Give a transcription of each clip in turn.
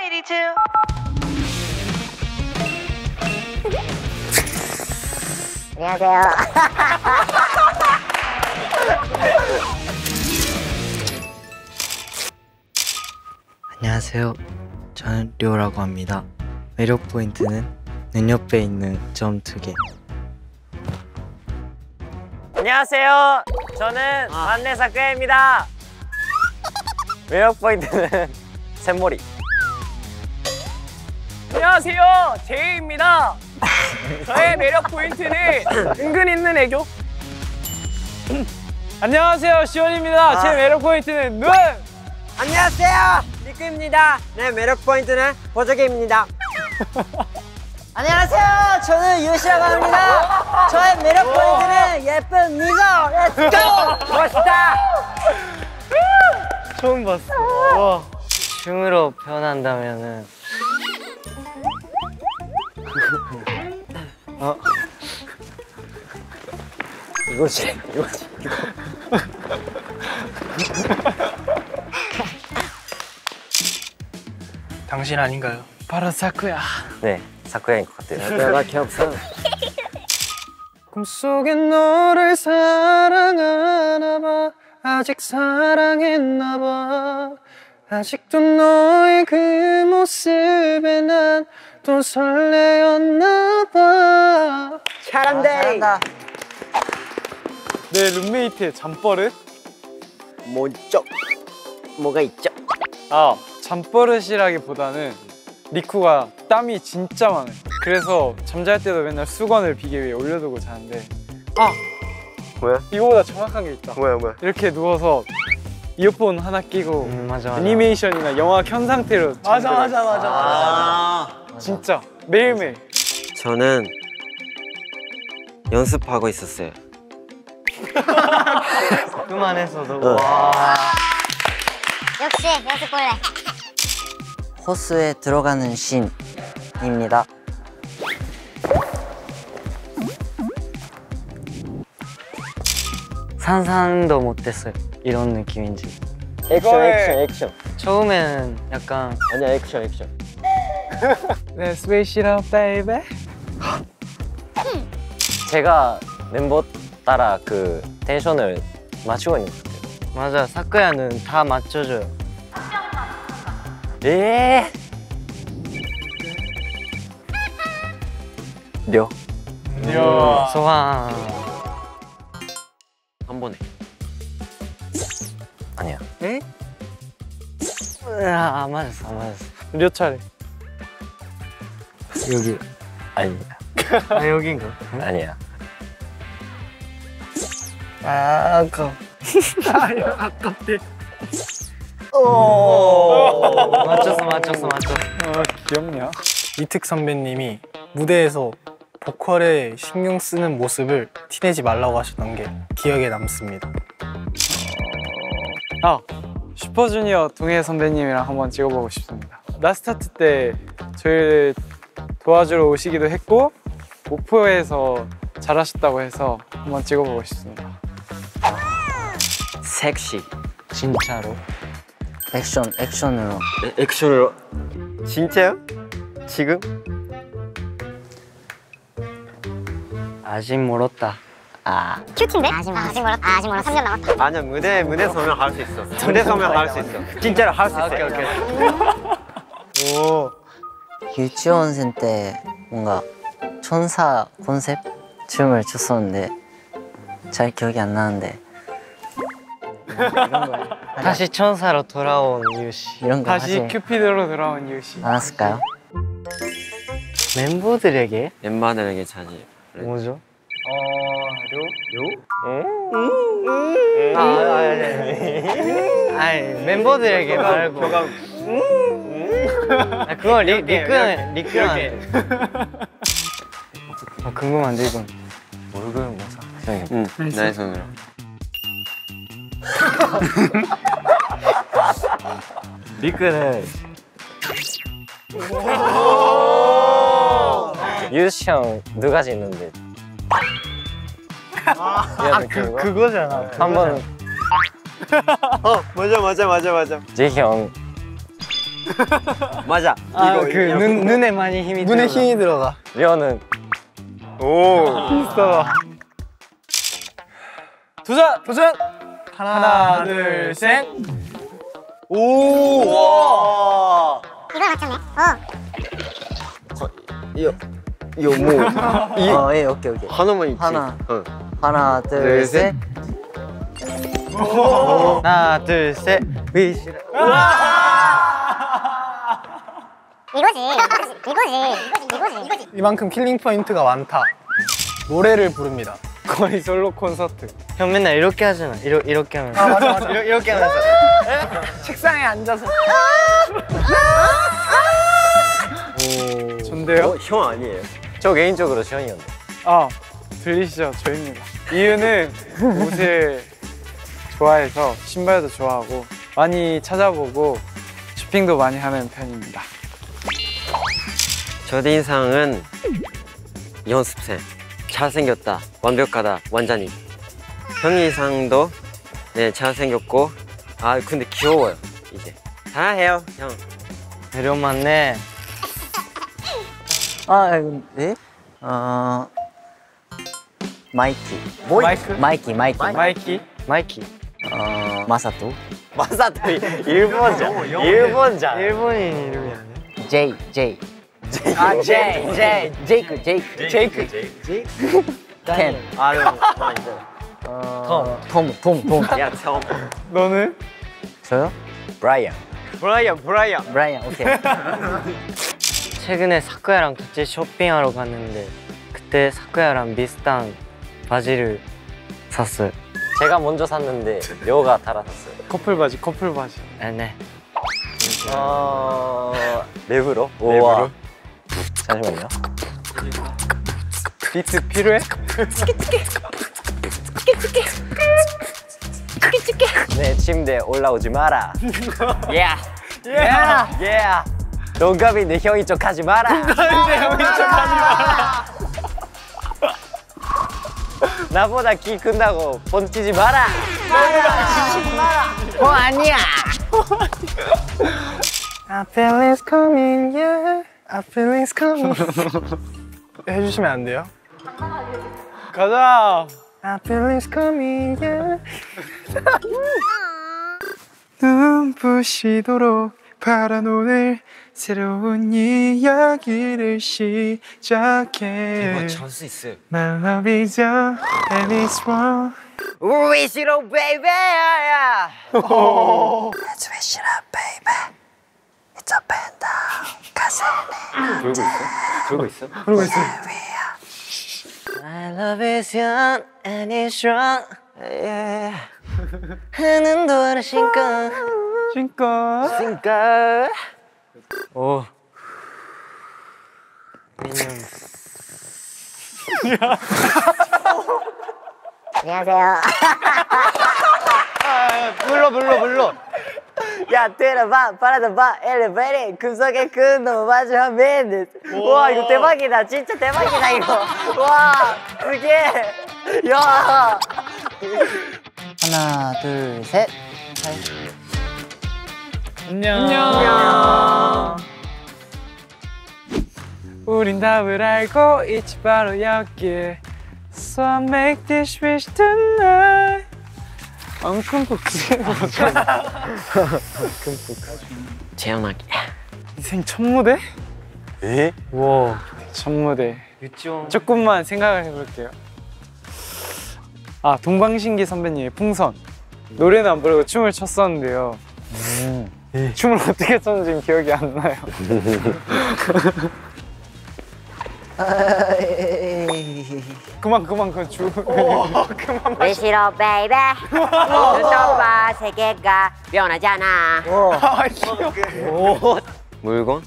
82. 안녕하세요. 안녕하세요. 저는 료라고 합니다. 매력 포인트는 눈 옆에 있는 점 두 개. 안녕하세요. 저는 만내사크입니다. 매력 포인트는 생머리. 안녕하세요 재희입니다 저의 매력 포인트는 은근 있는 애교 안녕하세요 시온입니다 제 매력 포인트는 눈 안녕하세요. 리쿠입니다. 네, 매력 포인트는 보조개입니다. 안녕하세요. 저는 유우시라고 합니다. 저의 매력 포인트는 예쁜 미소. Let's go! 멋있다. 처음 봤어. 와. 춤으로 표현한다면은 어? 이거지. 이거지. 당신 아닌가요? 바로 사쿠야 네, 사쿠야인 것 같아요. 내가 기억상. 꿈속에 너를 사랑하나 봐 아직 사랑했나 봐 아직도 너의 그 모습에 난또 설레었나 봐 잘한다. 내 룸메이트의 잠버릇? 뭐죠? 뭐가 있죠? 아 잠버릇이라기보다는 리쿠가 땀이 진짜 많아요 그래서 잠잘 때도 맨날 수건을 비계 위에 올려두고 자는데 아! 뭐야? 이거보다 정확한 게 있다 뭐야, 뭐야? 이렇게 누워서 이어폰 하나 끼고 음 맞아 맞아. 애니메이션이나 영화 켠 상태로 맞아 맞아 맞아 아, 진짜 매일매일 저는 연습하고 있었어요. 그만해서도 어. 와. 역시 연습벌레. 호수에 들어가는 신입니다. 상상도 못했어요. 이런 느낌인지. 액션, 액션, 액션. 처음에는 약간 아니야, 액션, 액션. 네 스웨이시라 베이베 제가 멤버 따라 그 텐션을 맞추고 있는 것 같아요. 맞아 사쿠야는 다 맞춰줘요. 예. 려. 이야 소환. 한 번에. 아니야. 으아, 안 맞았어 안 맞았어. 몇 차례 여기. 아니야. 아 여긴가? 아니야. 아 아까. 맞췄어 맞췄어 맞췄어. 어, 귀엽냐 이특 선배님이 무대에서 보컬에 신경 쓰는 모습을 티내지 말라고 하셨던 게 기억에 남습니다 아 슈퍼주니어 동해 선배님이랑 한번 찍어보고 싶습니다 라스타트 때 저희를 도와주러 오시기도 했고 목포에서 잘하셨다고 해서 한번 찍어보고 싶습니다 섹시. 진짜로. 액션, 액션으로. 액션으로. 진짜요? 지금? 아직 멀었다. 아. 큐티인데? 아직 멀었어. 아직 멀었다. 아직 멀었어. 3년 남았다. 아니야 무대 무대 서면 할 수 있어. 무대 서면 할 수 있어. 진짜로 할 수 있어. 오케이 오케이. 오 유치원생 때 뭔가 천사 컨셉 춤을 췄었는데 잘 기억이 안 나는데 다시 천사로 돌아온 유씨. 이런 거 다시 하지 큐피드로 돌아온 유씨 않았을까요? 멤버들에게 멤버들에게 자지. 뭐죠? 요? 아, 아니, 아니, 아니 멤버들에게 말고. 아, 그거 리, 리크랑 리크랑. 아, 궁금한데 이건. 얼굴 모사. 응. 나의 손으로. 리크는 유시 형두 가지 있는데. 아, 그, 그거잖아. 한번 어 맞아 맞아 맞아 맞아 제이 형 맞아. 아그 눈 눈에 많이 힘이 눈에 힘이 들어가. 리오는 있어. 도전! 도전. 하나, 둘, 셋. 오. 이걸 맞췄네. 어. 이거 뭐 어, 예, 오케이, 오케이. 하나만 있지. 하나. 어. 하나, 둘, 둘, 셋. 하나, 둘, 셋. 위시. 이거지. 이거지. 이거지. 이거지. 이만큼 killing 포인트가 많다. 노래를 부릅니다. 거의 솔로 콘서트. 형 맨날 이렇게 하잖아. 이러, 이렇게 하면서. 아 맞아 맞아. 이렇게, 이렇게 하면서. 책상에 앉아서. 전데요? 형 아니에요? 저 개인적으로 시현이었는데. 아, 들리시죠? 저입니다. 이유는 옷을 좋아해서 신발도 좋아하고 많이 찾아보고 쇼핑도 많이 하는 편입니다. 첫인상은 연습생 잘생겼다 완벽하다 완전히 형이상도 네 잘생겼고 아 근데 귀여워요 이제 잘해요 형 매력 많네. 아, 이거, 예? 어, 마이키. 마이크? 마이키, 마이키. 마이키? 마이키. 어, 마사토. 마사토 일본자. 일본자. 일본인 이름이 아니야? 제이, 제이. 아, 제이, 제이. 제이크, 제이크. 제이크. 제이크. 켄. 아, 맞아. 어, 톰, 톰, 톰. 야, 형. 너는? 저요? 브라이언. 브라이언 브라이언 브라이언, 오케이. 최근에 사쿠야랑 같이 쇼핑하러 갔는데 그때 사쿠야랑 비슷한 바지를 샀어요. 제가 먼저 샀는데 료가 따라 샀어요. 커플 바지, 커플 바지. 네, 네. 어... 랩으로? 우와. 잠시만요. 비트 필요해? 내 침대에 올라오지 마라. 야. 야. 야. 동갑이 내 형이 쪽 하지 마라. 동갑이 내 형이 쪽 하지 마라. 나보다 키 큰다고 번치지 마라. 어, 아니야. I feel it's coming, yeah. I feel it's coming. 해주시면 안 돼요? 가자! I feel it's coming, yeah. 눈부시도록 바란 오늘 새로운 이야기를 시작해 잘수 있어요 My love is young and it's wrong 우리 싫어 베이베 My love is young and it's strong. Yeah. 하는 도를 신고 신고 신고. 오. 안녕하세요. 불러 불러 불러. 야, 때려봐, 빨아봐, 엘리베이터, 금속의 큰놈 마주하면 와, 이거 대박이다. 진짜 대박이다, 이거. 와, 그게. 야. 하나 둘 셋. 안녕 우린 답을 알고 있지 바로 여기 So I make this wish tonight 엉큼 복수해 재현하기 인생 첫 무대? 에? 와, 첫 무대. 유치원. 조금만 생각을 해볼게요. 아, 동방신기 선배님의 풍선. 노래는 안 부르고 춤을 췄었는데요. 예, 춤을 어떻게 췄는지 기억이 안 나요. 그만, 그만, 그만, 주. 왜 싫어, 베이베? 눈떠봐 세계가 변하잖아. 물건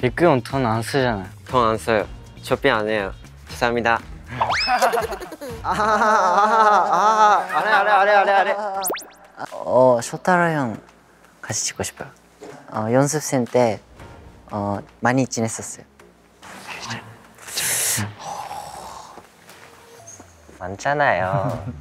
빅그온 돈안 쓰잖아요. 돈 안 써요 쇼핑 안 해요 죄송합니다 아래, 아래, 아래, 아래, 아래. 어 쇼타로 형 같이 찍고 싶어요. 어 연습생 때 어, 많이 지냈었어요. 많잖아요.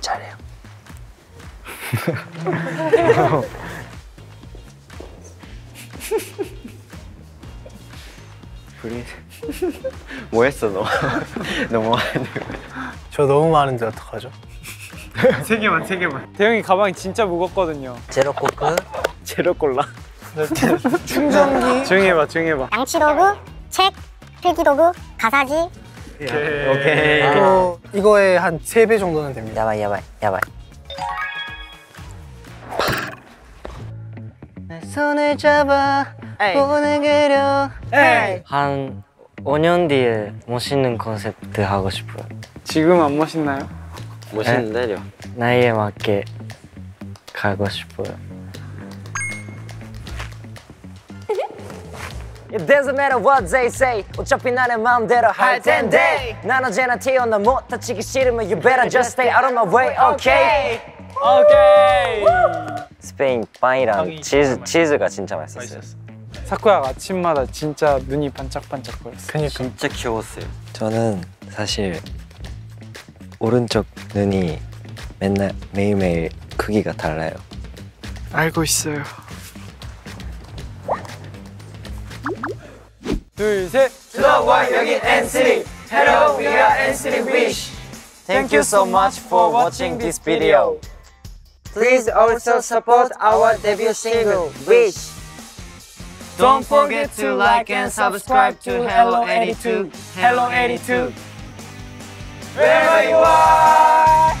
잘해요. 우리 뭐 했어 너? 너무 하는 저 너무 많은데 어떡하죠? 대형이 가방이 진짜 무겁거든요. 제로 코크, 제로 콜라. 충전기 조용히 해봐, 조용히 해봐. 양치 도구, 책, 필기 도구, 가사지. 오케이. 또 이거 에 한세배 정도는 됩니다. 야바이 야바이 야바이. 내 손을 잡아 보내게려. 한 5년 뒤에 멋있는 콘셉트 하고 싶어요. 지금 안 멋있나요? 멋있는데요. 나이에 맞게 가고 싶어요. It doesn't matter what they say 어차피 나는 마음대로 할 텐데 난 언제나 태어나 못 다치기 싫으면 You better just stay out of my way, okay? 오케이. 스페인 빵이랑 치즈 치즈가 진짜 맛있었어요. 사쿠야가 아침마다 진짜 눈이 반짝반짝 거렸어. 그니까 진짜 귀여웠어요. 저는 사실 오른쪽 눈이 맨날 매일매일 크기가 달라요. 알고 있어요. 둘, 셋. 여긴 NCT Hello, we are NCT Wish Thank you so much for watching this video Please also support our debut single, Wish Don't forget to like and subscribe to Hello 82 Hello 82 Wherever you are